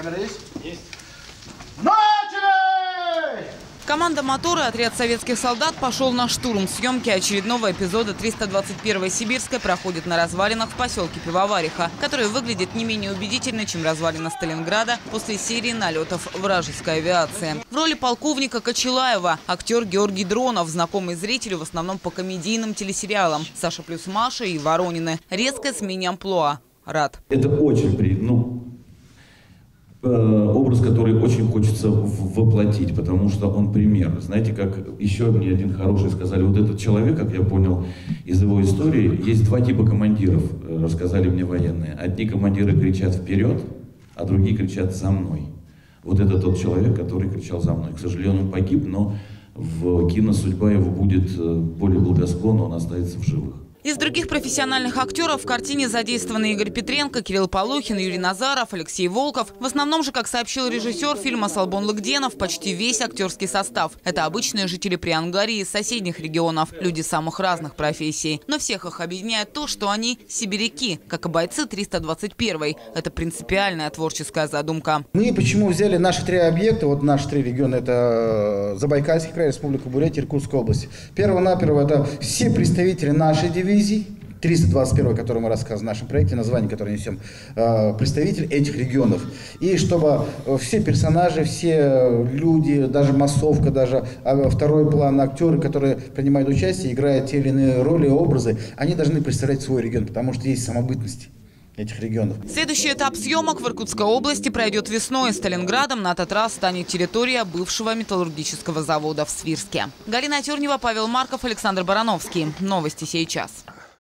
Камера есть? Есть. Начали! Команда «Мотор» и отряд советских солдат пошел на штурм. Съемки очередного эпизода 321-й Сибирской проходят на развалинах в поселке Пивовариха, который выглядит не менее убедительно, чем развалина Сталинграда после серии налетов вражеской авиации. В роли полковника Кочелаева актер Георгий Дронов, знакомый зрителю в основном по комедийным телесериалам «Саша плюс Маша» и «Воронины». Резкое смене амплуа. Рад. Это очень при... э, образ, который очень хочется воплотить, потому что он пример. Знаете, как еще мне один хороший сказали, вот этот человек, как я понял из его истории, есть два типа командиров, э, рассказали мне военные. Одни командиры кричат вперед, а другие кричат за мной. Вот это тот человек, который кричал за мной. К сожалению, он погиб, но в кино судьба его будет э, более благосклонна, он останется в живых. Из других профессиональных актеров в картине задействованы Игорь Петренко, Кирилл Полухин, Юрий Назаров, Алексей Волков. В основном же, как сообщил режиссер фильма Салбон Лыгденов, почти весь актерский состав. Это обычные жители Приангарии из соседних регионов, люди самых разных профессий. Но всех их объединяет то, что они сибиряки, как и бойцы 321-й. Это принципиальная творческая задумка. Мы почему взяли наши три объекта, вот наши три региона, это э, Забайкальский край, Республика Бурятия, Иркутская область. Перво-наперво это все представители нашей дивизии, 321, который мы рассказываем в нашем проекте, название, которое несем, э, представитель этих регионов. И чтобы э, все персонажи, все люди, даже массовка, даже а, второй план, актеры, которые принимают участие, играют те или иные роли, образы, они должны представлять свой регион, потому что есть самобытность этих регионов. Следующий этап съемок в Иркутской области пройдет весной. Сталинградом на этот раз станет территория бывшего металлургического завода в Свирске. Галина Тернева, Павел Марков, Александр Барановский. Новости сейчас.